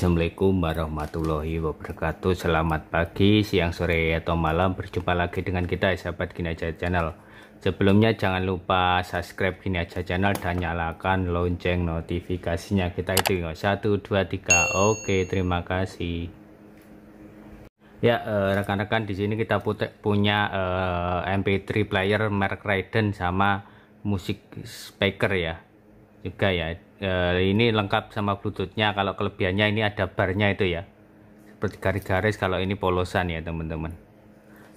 Assalamualaikum warahmatullahi wabarakatuh. Selamat pagi, siang, sore, atau malam. Berjumpa lagi dengan kita sahabat Gini Aja Channel. Sebelumnya jangan lupa subscribe Gini Aja Channel Dan nyalakan lonceng notifikasinya. Kita itu 1, 2, 3 Oke terima kasih. Ya eh, rekan-rekan di sini kita punya eh, MP3 player merek Raiden sama musik speaker ya. Juga ya e, ini lengkap sama bluetoothnya. Kalau kelebihannya ini ada barnya itu ya. Seperti garis-garis kalau ini polosan ya teman-teman.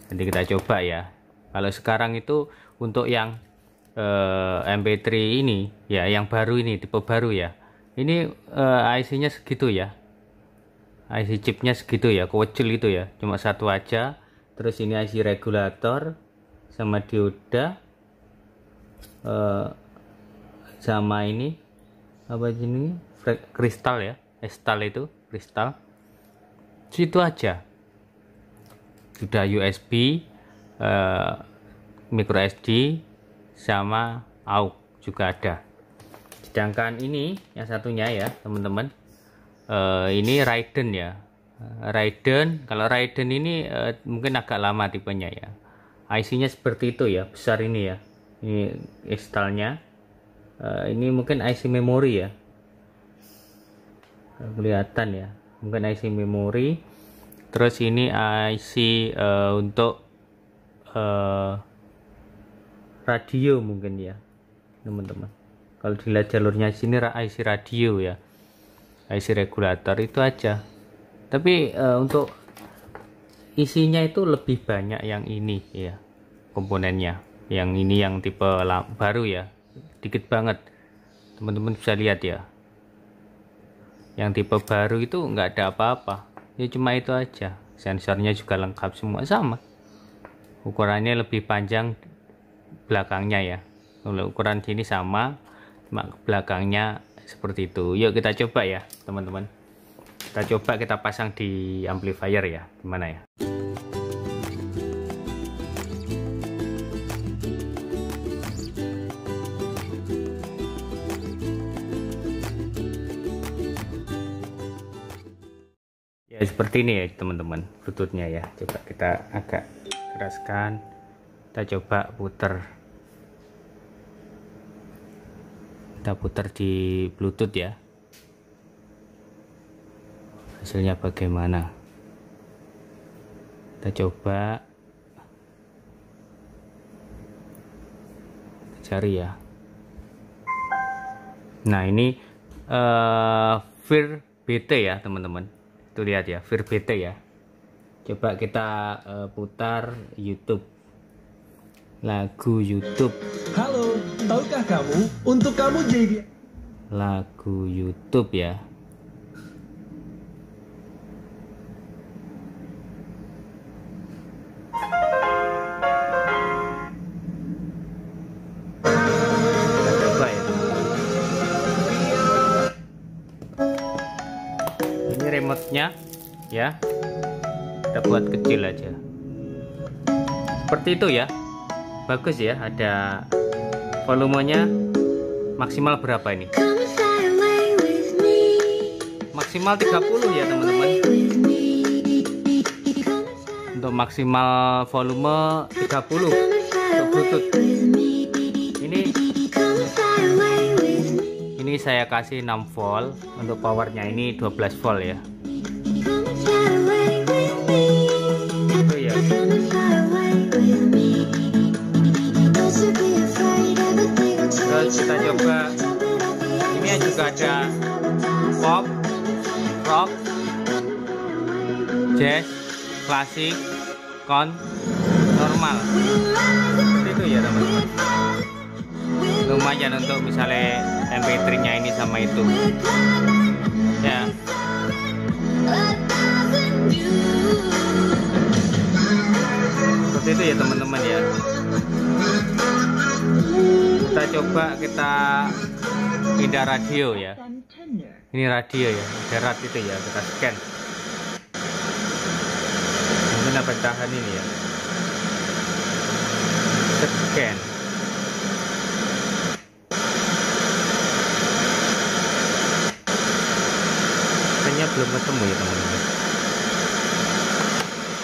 Nanti kita coba ya. Kalau sekarang itu untuk yang e, MP3 ini ya yang baru ini tipe baru ya. Ini e, IC nya segitu ya. IC chipnya segitu ya kecil itu ya. Cuma satu aja. Terus ini IC regulator sama dioda uh, sama ini apa ini? Kristal ya? Estal itu kristal. Situ aja. Sudah USB uh, micro SD sama AUX juga ada. Sedangkan ini yang satunya ya teman-teman uh, ini Raiden ya. Raiden kalau Raiden ini uh, mungkin agak lama tipenya ya. IC nya seperti itu ya besar ini ya. Ini instalnya uh, ini mungkin IC memori ya. Kelihatan ya. Mungkin IC memori terus ini IC uh, eh, untuk uh, radio mungkin ya teman-teman. Kalau dilihat jalurnya sini IC radio ya. IC regulator itu aja. Tapi uh, untuk isinya itu lebih banyak yang ini ya komponennya. Yang ini yang tipe baru ya dikit banget. Teman-teman bisa lihat ya. Yang tipe baru itu nggak ada apa-apa. Ya cuma itu aja. Sensornya juga lengkap semua. Sama. Ukurannya lebih panjang belakangnya ya. Kalau ukuran sini sama cuma belakangnya seperti itu. Yuk kita coba ya teman-teman. Kita coba kita pasang di amplifier ya. Gimana ya seperti ini ya teman-teman bluetoothnya ya. Coba kita agak keraskan. Kita coba putar kita putar di bluetooth ya. Hasilnya bagaimana? Kita coba. Cari ya. Nah ini uh, Fir BT ya teman-teman tuh lihat ya Vir BT ya. Coba kita uh, putar YouTube. Lagu YouTube. Halo tahukah kamu? Untuk kamu jadi lagu YouTube ya ya. Kita buat kecil aja. Seperti itu ya. Bagus ya ada volumenya. Maksimal berapa ini? Maksimal 30 ya teman-teman. untuk maksimal volume 30 untuk bluetooth ini ini saya kasih 6 volt. Untuk powernya ini 12 volt ya coba. Ini juga ada pop rock jazz klasik kon normal. Seperti itu ya teman-teman. Lumayan untuk misalnya mp3 nya ini sama itu. Ya. Seperti itu ya teman-teman ya kita coba kita pindah radio ya. Ini radio ya darat itu ya kita scan. Mungkin apa tahan ini ya? Scan. Belum ketemu ya teman-teman.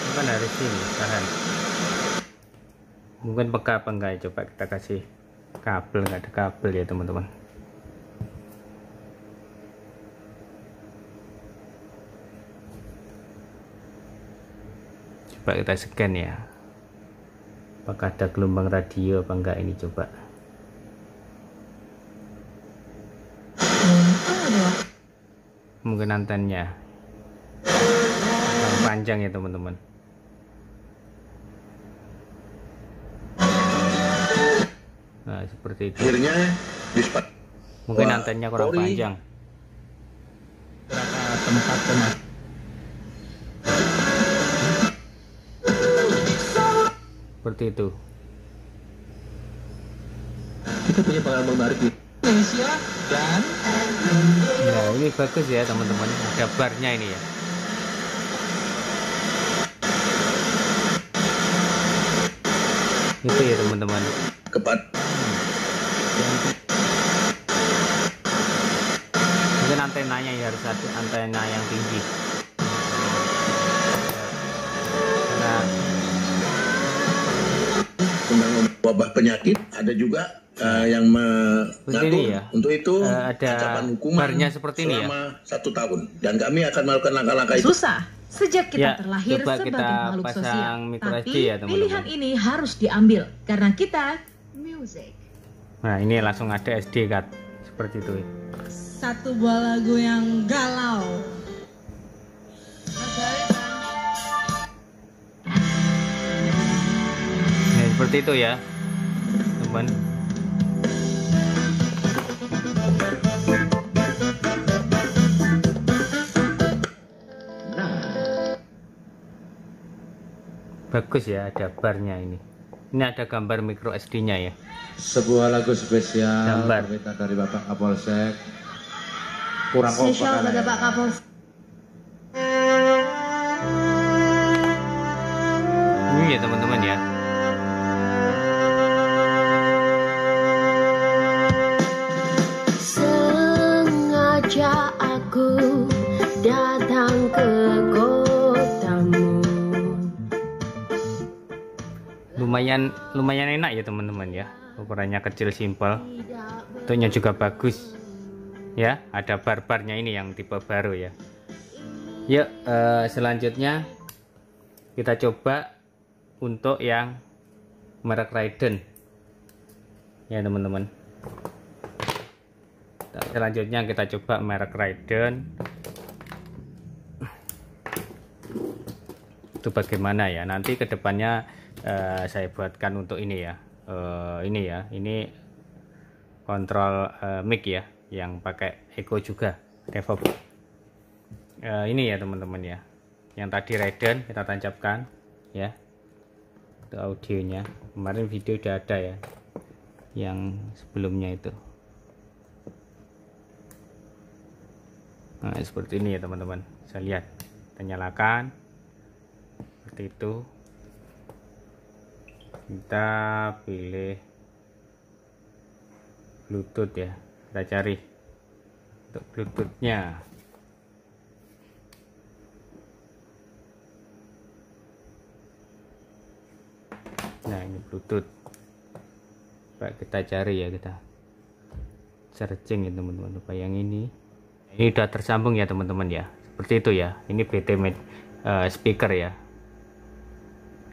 Bukan dari sini tahan. Mungkin peka apa enggak ya? Coba kita kasih kabel nggak ada kabel ya teman-teman. Coba kita scan ya. Apakah ada gelombang radio apa enggak ini coba? Mungkin antennya. Panjang ya teman-teman nah seperti itu. Akhirnya dispat mungkin Wah, antennya kurang Polri. panjang. beberapa tempat pemak seperti itu. Kita punya pengalaman baru di Indonesia dan nah ini bagus ya teman-teman. Ada barnya ini ya. Itu ya teman-teman. Kepat mungkin antenanya ya harus ada antena yang tinggi karena undang wabah penyakit ada juga eh, yang mengatur ya, untuk itu eh, ada ancaman hukuman barnya seperti ini ya. selama satu tahun dan kami akan melakukan langkah-langkah itu Susah sejak kita Ya, terlahir coba sebagai kita makhluk pasang sosial. Tapi ya, teman-teman. pilihan ini harus diambil karena kita music. nah ini langsung ada SD card seperti itu satu buah lagu yang galau. Nah, seperti itu ya teman. Bagus ya ada barnya ini ini ada gambar micro SD nya ya sebuah lagu spesial Gambar. dari Bapak Kapolsek kurang kompak Spesial pada ya? Lumayan lumayan enak ya teman-teman ya. Ukurannya kecil simpel. Bentuknya juga bagus. Ya ada bar-barnya ini yang tipe baru ya. Yuk eh, selanjutnya kita coba untuk yang merek Raiden. Ya teman-teman. Nah, selanjutnya kita coba merek Raiden. Itu bagaimana ya? Nanti ke depannya eh, saya buatkan untuk ini ya. Eh, ini ya ini kontrol eh, mic ya yang pakai echo juga reverb Eh, ini ya teman-teman ya. Yang tadi Raiden kita tancapkan ya. Itu audionya. Kemarin video udah ada ya yang sebelumnya itu. Nah seperti ini ya teman-teman. Saya lihat kita nyalakan. Seperti itu kita pilih bluetooth ya. Kita cari untuk bluetoothnya. Nah ini bluetooth. Coba kita cari ya kita searching ya teman-teman. Lupa yang ini. Ini udah tersambung ya teman-teman ya. Seperti itu ya. Ini BT med- eh, speaker ya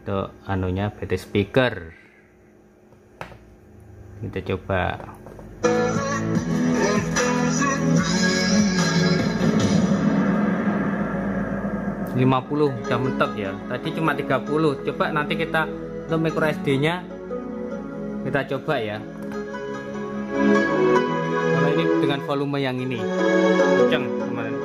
itu anunya BT speaker. Kita coba. Lima puluh udah mentok ya. Tadi cuma 30 coba nanti kita untuk micro SD nya kita coba ya. Kalau ini dengan volume yang ini. Kenceng teman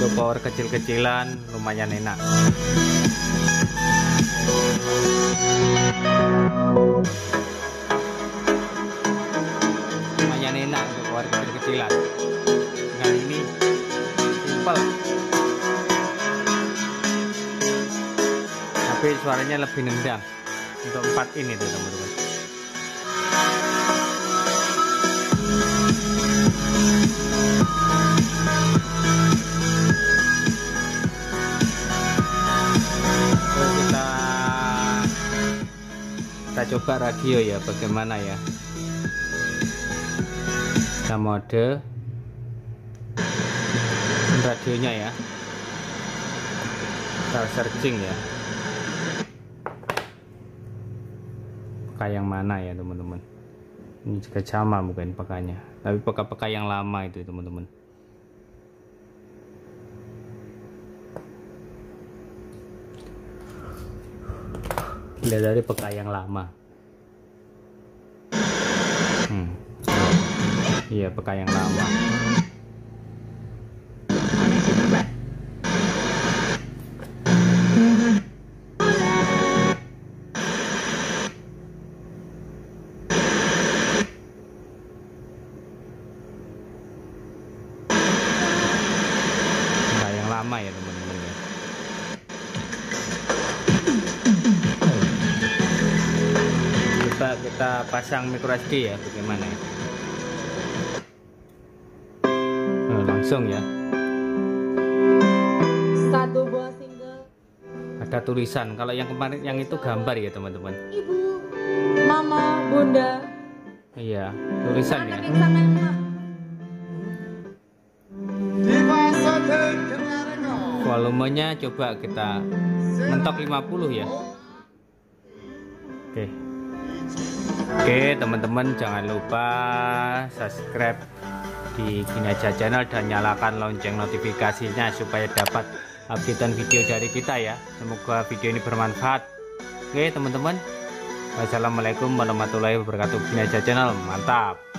untuk power kecil-kecilan lumayan enak. Lumayan enak untuk keluarga kecil-kecilan. Dengan ini simple tapi suaranya lebih nendang. Untuk empat ini tuh teman-teman coba radio ya bagaimana ya? Kita mode. Radionya ya. Kita searching ya. Peka yang mana ya teman-teman? Ini juga sama mungkin pekanya tapi peka-peka yang lama itu teman-teman. Lihat dari peka yang lama hmm. iya peka yang lama kita pasang micro SD ya bagaimana ya? Nah, langsung ya. Satu buah single. ada tulisan kalau yang kemarin yang itu gambar ya teman-teman. Ibu, mama, bunda. iya tulisan ya. Anak volumenya coba kita mentok 50 ya. Oke oke teman-teman jangan lupa subscribe di Gini Aja channel dan nyalakan lonceng notifikasinya supaya dapat updatean video dari kita ya. Semoga video ini bermanfaat. Oke teman-teman. Wassalamualaikum warahmatullahi wabarakatuh. Gini Aja channel mantap